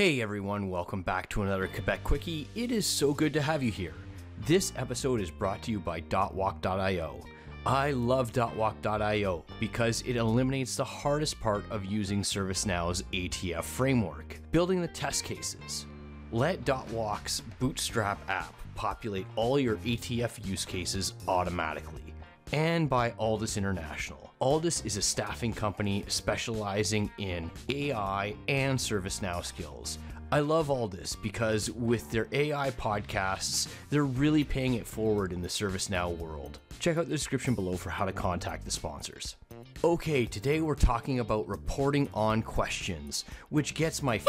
Hey everyone, welcome back to another Quebec Quickie. It is so good to have you here. This episode is brought to you by Dotwalk.io. I love Dotwalk.io because it eliminates the hardest part of using ServiceNow's ATF framework, building the test cases. Let Dotwalk's Bootstrap app populate all your ATF use cases automatically and by Alldus International. Alldus is a staffing company specializing in AI and ServiceNow skills. I love Alldus because with their AI podcasts, they're really paying it forward in the ServiceNow world. Check out the description below for how to contact the sponsors. Okay, today we're talking about reporting on questions, which gets my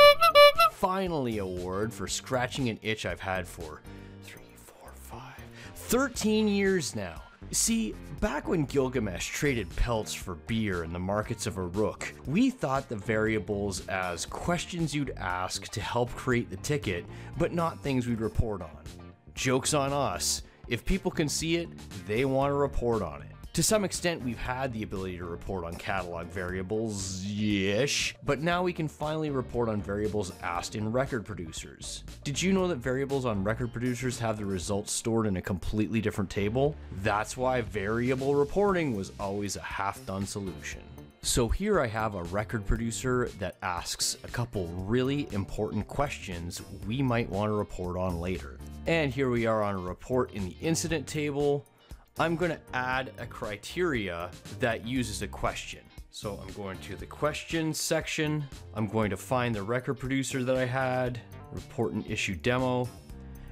finally award for scratching an itch I've had for three, four, five, 13 years now. See, back when Gilgamesh traded pelts for beer in the markets of Uruk, we thought the variables as questions you'd ask to help create the ticket, but not things we'd report on. Joke's on us. If people can see it, they want to report on it. To some extent, we've had the ability to report on catalog variables, ish, but now we can finally report on variables asked in record producers. Did you know that variables on record producers have the results stored in a completely different table? That's why variable reporting was always a half done solution. So here I have a record producer that asks a couple really important questions we might want to report on later. And here we are on a report in the incident table. I'm going to add a criteria that uses a question. So I'm going to the question section. I'm going to find the record producer that I had, report and issue demo,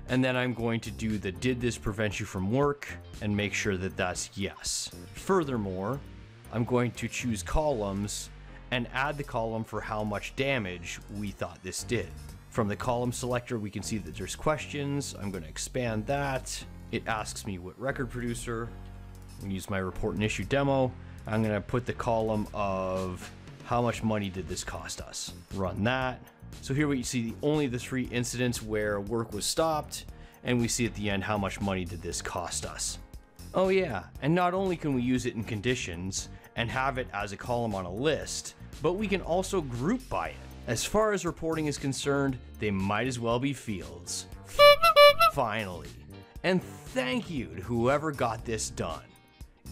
and then I'm going to do the did this prevent you from work and make sure that that's yes. Furthermore, I'm going to choose columns and add the column for how much damage we thought this did. From the column selector, we can see that there's questions. I'm going to expand that. It asks me what record producer. I'm to use my report and issue demo. I'm to put the column of how much money did this cost us. Run that. So here we see only the three incidents where work was stopped, and we see at the end how much money did this cost us. Oh yeah, and not only can we use it in conditions and have it as a column on a list, but we can also group by it. As far as reporting is concerned, they might as well be fields. Finally. And thank you to whoever got this done.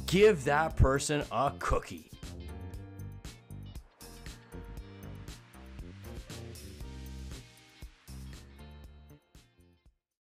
Give that person a cookie.